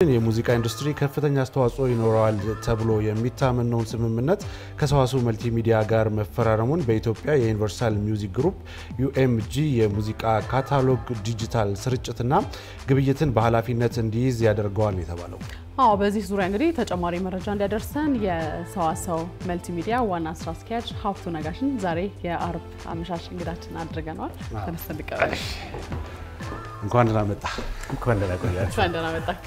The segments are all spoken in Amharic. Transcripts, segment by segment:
የሙዚቃ ኢንዱስትሪ ከፍተኛ አስተዋጽኦ ይኖረዋል ተብሎ የሚታመነውን ስምምነት ከሰዋስው መልቲሚዲያ ጋር መፈራረሙን በኢትዮጵያ የዩኒቨርሳል ሚውዚክ ግሩፕ UMG የሙዚቃ ካታሎግ ዲጂታል ስርጭትና ግብይትን በኃላፊነት እንዲይዝ ያደርገዋል የተባለው። አዎ በዚህ ዙሪያ እንግዲህ ተጨማሪ መረጃ እንዲያደርሰን የሰዋሰው መልቲሚዲያ ዋና ስራ አስኪያጅ ሀብቱ ነጋሽን ዛሬ የአርብ አመሻሽ እንግዳችን አድርገናል። ተነስተን እንኳን ደህና መጣ። እንኳን ደህና ቆያችሁ። እንኳን ደህና መጣህ።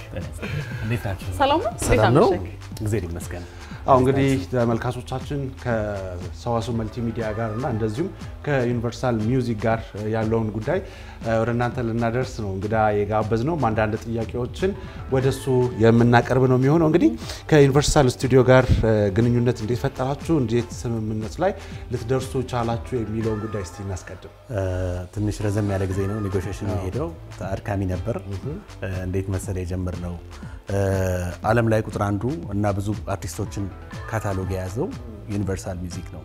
እንዴት ናችሁ? ሰላም ነው? ሰላም ነው።? እግዚአብሔር ይመስገን። አሁ እንግዲህ ተመልካቾቻችን ከሰዋስው መልቲሚዲያ ጋር እና እንደዚሁም ከዩኒቨርሳል ሚውዚክ ጋር ያለውን ጉዳይ ወደ እናንተ ልናደርስ ነው እንግዳ የጋበዝነው። አንዳንድ ጥያቄዎችን ወደ እሱ የምናቀርብ ነው የሚሆነው። እንግዲህ ከዩኒቨርሳል ስቱዲዮ ጋር ግንኙነት እንዴት ፈጠራችሁ፣ እንዴት ስምምነት ላይ ልትደርሱ ቻላችሁ የሚለውን ጉዳይ እስቲ እናስቀድም። ትንሽ ረዘም ያለ ጊዜ ነው negotiation የሄደው፣ አድካሚ ነበር። እንዴት መሰለ የጀመርነው ዓለም ላይ ቁጥር አንዱ እና ብዙ አርቲስቶችን ካታሎግ የያዘው ዩኒቨርሳል ሚውዚክ ነው።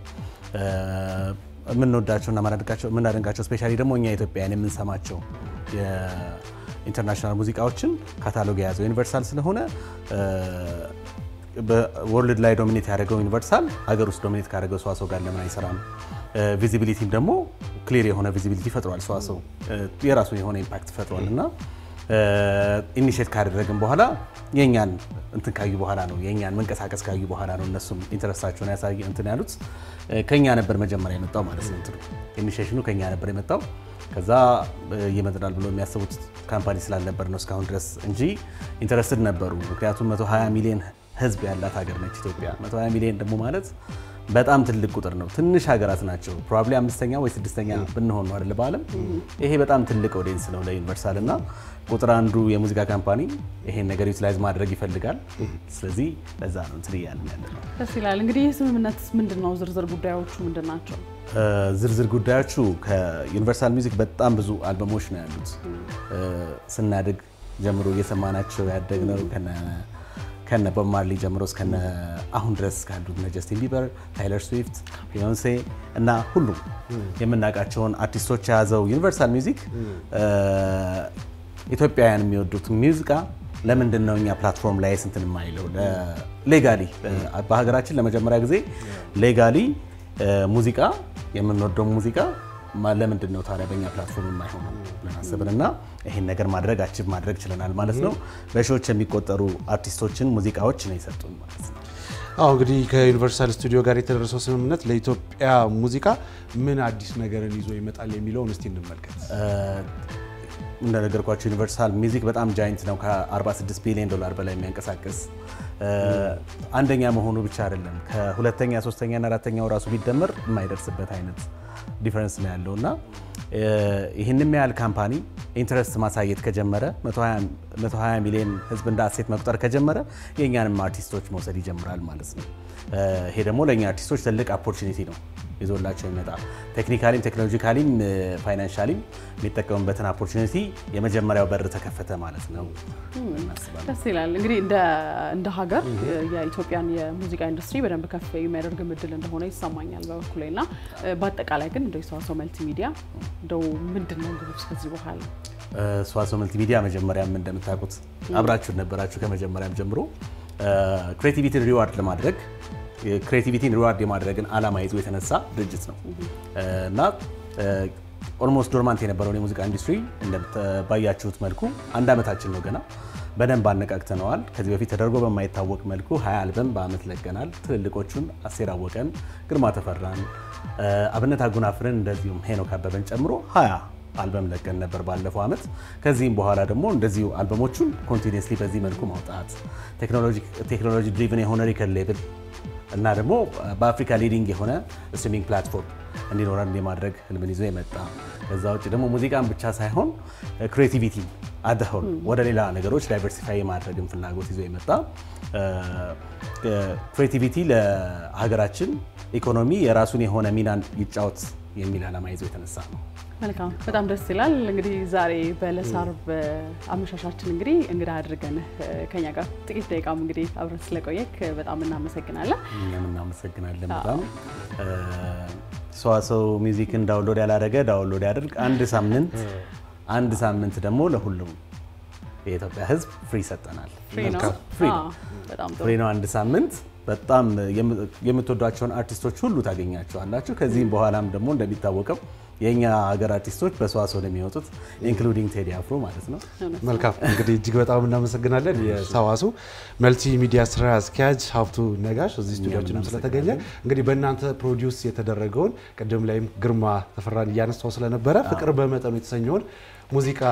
የምንወዳቸው እና የምናደንቃቸው specially ደግሞ እኛ ኢትዮጵያውያን የምንሰማቸው የ international ሙዚቃዎችን ካታሎግ የያዘው ዩኒቨርሳል ስለሆነ በ world ላይ dominate ያደረገው ዩኒቨርሳል ሀገር ውስጥ dominate ካደረገው ሰዋሰው ጋር ለምን አይሰራም? visibility ም ደግሞ clear የሆነ visibility ፈጥሯል። ሰዋሰው የራሱ የሆነ impact ፈጥሯል እና initiate ካደረግን በኋላ የእኛን እንትን ካዩ በኋላ ነው የእኛን መንቀሳቀስ ካዩ በኋላ ነው እነሱም interest ኣቸውን ያሳይ እንትን ያሉት ከኛ ነበር መጀመሪያ የመጣው ማለት ነው። እንትኑ initiation ኑ ከኛ ነበር የመጣው። ከዛ ይመጥናል ብሎ የሚያስቡት company ስላልነበር ነው እስካሁን ድረስ እንጂ interested ነበሩ። ምክንያቱም 120 ሚሊዮን ህዝብ ያላት ሀገር ነች ኢትዮጵያ። 120 ሚሊዮን ደግሞ ማለት በጣም ትልቅ ቁጥር ነው። ትንሽ ሀገራት ናቸው። probably አምስተኛ ወይ ስድስተኛ ብንሆን ነው አይደል በዓለም። ይሄ በጣም ትልቅ audience ነው ለዩኒቨርሳል እና ቁጥር አንዱ የሙዚቃ company ይሄን ነገር utilize ማድረግ ይፈልጋል። ስለዚህ ለዛ ነው እንትን እያልን ያለ ነው። ደስ ይላል። እንግዲህ ይህ ስምምነት ምንድን ነው? ዝርዝር ጉዳዮቹ ምንድን ናቸው? ዝርዝር ጉዳዮቹ ከዩኒቨርሳል ሚውዚክ በጣም ብዙ አልበሞች ነው ያሉት። ስናድግ ጀምሮ እየሰማናቸው ያደግነው ከነ ቦብ ማርሊ ጀምሮ እስከነ አሁን ድረስ ካሉት እነ ጀስቲን ቢበር፣ ቴይለር ስዊፍት፣ ቢዮንሴ እና ሁሉም የምናውቃቸውን አርቲስቶች የያዘው ዩኒቨርሳል ሚውዚክ ኢትዮጵያውያን የሚወዱት ሙዚቃ ለምንድን ነው እኛ platform ላይ እንትን የማይለው? legally በሀገራችን ለመጀመሪያ ጊዜ legally ሙዚቃ የምንወደው ሙዚቃ ለምንድን ነው ታዲያ በእኛ platform የማይሆነው ብለን አስበን እና ይሄን ነገር ማድረግ achieve ማድረግ ችለናል ማለት ነው። በሺዎች የሚቆጠሩ አርቲስቶችን ሙዚቃዎች ነው የሰጡን ማለት ነው። አሁ እንግዲህ ከዩኒቨርሳል ስቱዲዮ ጋር የተደረሰው ስምምነት ለኢትዮጵያ ሙዚቃ ምን አዲስ ነገርን ይዞ ይመጣል የሚለውን እስቲ እንመልከት። እንደነገርኳቸው ዩኒቨርሳል ሚውዚክ በጣም giant ነው። ከ46 ቢሊዮን ዶላር በላይ የሚያንቀሳቅስ አንደኛ መሆኑ ብቻ አይደለም፣ ከሁለተኛ ሶስተኛና አራተኛው ራሱ ቢደመር የማይደርስበት አይነት difference ነው ያለው እና ይህንም ያህል company interest ማሳየት ከጀመረ 120 ሚሊዮን ሕዝብ እንደ asset መቁጠር ከጀመረ የእኛንም አርቲስቶች መውሰድ ይጀምራል ማለት ነው። ይሄ ደግሞ ለእኛ አርቲስቶች ትልቅ opportunity ነው ይዞላቸው የመጣው technically ም technologically ም financially ም የሚጠቀሙበትን opportunity የመጀመሪያው በር ተከፈተ ማለት ነው። ደስ ይላል። እንግዲህ እንደ ሀገር የኢትዮጵያን የሙዚቃ ኢንዱስትሪ በደንብ ከፍ የሚያደርግ እድል እንደሆነ ይሰማኛል በበኩሌ እና በአጠቃላይ ግን እንደ ሰዋሰው መልቲሚዲያ እንደው ምንድን ነው ግብ ከዚህ በኋላ? ሰዋሰው መልቲሚዲያ መጀመሪያም እንደምታውቁት አብራችሁን ነበራችሁ ከመጀመሪያም ጀምሮ creativity ን reward ለማድረግ creativity ን reward የማድረግን ዓላማ ይዞ የተነሳ ድርጅት ነው እና almost dormant የነበረውን የሙዚቃ ኢንዱስትሪ ባያችሁት መልኩ አንድ ዓመታችን ነው ገና በደንብ አነቃቅተነዋል። ከዚህ በፊት ተደርጎ በማይታወቅ መልኩ ሀያ አልበም በአመት ለቀናል። ትልልቆቹን አስቴር አወቀን፣ ግርማ ተፈራን፣ አብነት አጎናፍርን እንደዚሁም ሄኖክ አበበን ጨምሮ ሀያ አልበም ለቀን ነበር ባለፈው አመት። ከዚህም በኋላ ደግሞ እንደዚሁ አልበሞቹን continuously በዚህ መልኩ ማውጣት technology driven የሆነ record label እና ደግሞ በአፍሪካ leading የሆነ streaming platform እንዲኖረን የማድረግ ህልምን ይዞ የመጣ ከዛ ውጭ ደግሞ ሙዚቃን ብቻ ሳይሆን creativity እንደሆነ ወደ ሌላ ነገሮች diversify የማድረግን ፍላጎት ይዞ የመጣ creativity ለሀገራችን ኢኮኖሚ የራሱን የሆነ ሚናን ይጫወት የሚል ዓላማ ይዞ የተነሳ ነው። መልካም በጣም ደስ ይላል። እንግዲህ ዛሬ በአርብ አመሻሻችን እንግዲህ እንግዳ አድርገን ከኛ ጋር ጥቂት ደቂቃም እንግዲህ አብረን ስለቆየህ በጣም እናመሰግናለን። እኛም እናመሰግናለን በጣም ሰዋሰው ሚውዚክን download ያላደረገ download ያድርግ። አንድ ሳምንት አንድ ሳምንት ደግሞ ለሁሉም የኢትዮጵያ ሕዝብ free ሰጠናል። free ነው። አንድ ሳምንት በጣም የምትወዷቸውን አርቲስቶች ሁሉ ታገኟቸዋላችሁ። ከዚህም በኋላም ደግሞ እንደሚታወቀው የእኛ ሀገር አርቲስቶች በሰዋሰው ነው የሚወጡት including ቴዲ አፍሮ ማለት ነው። መልካም እንግዲህ እጅግ በጣም እናመሰግናለን። የሰዋስው መልቲ ሚዲያ ስራ አስኪያጅ ሀብቱ ነጋሽ እዚህ ስቱዲዮአችንም ስለተገኘ እንግዲህ በእናንተ produce የተደረገውን ቅድም ላይም ግርማ ተፈራን እያነሳው ስለነበረ ፍቅር በመጠኑ የተሰኘውን ሙዚቃ